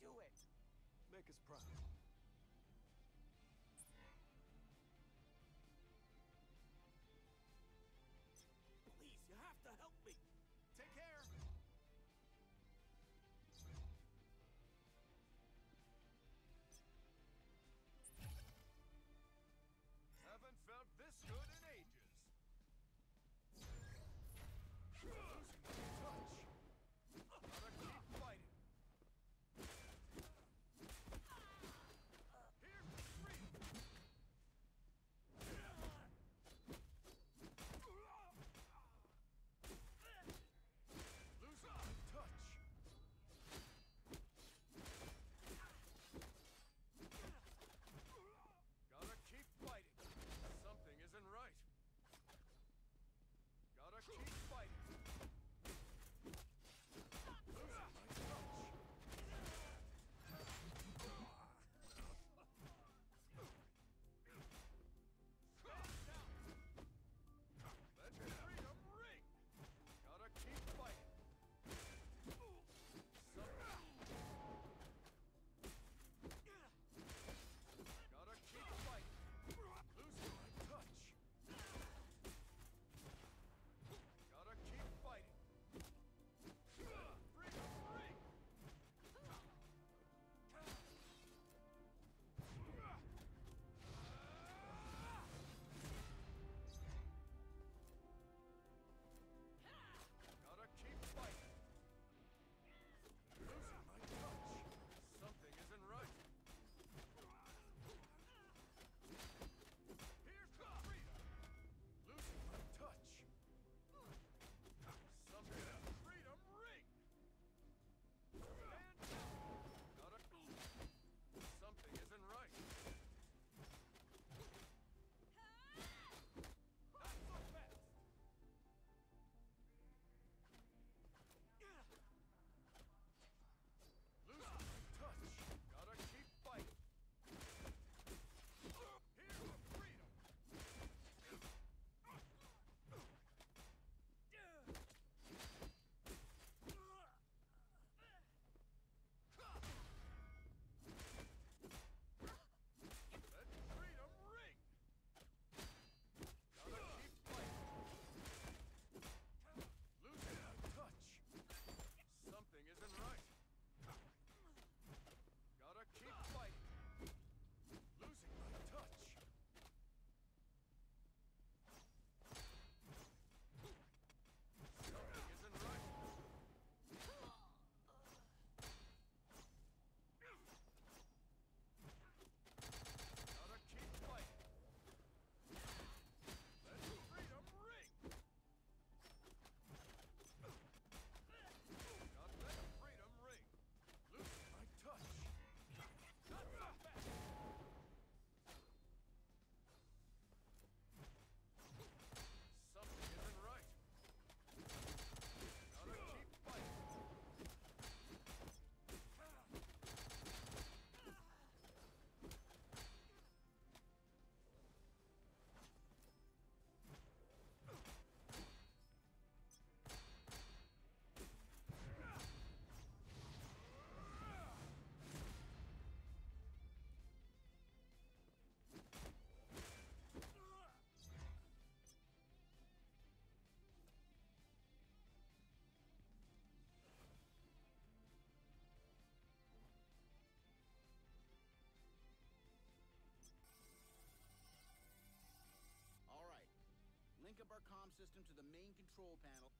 do it. Make us proud. Comm system to the main control panel.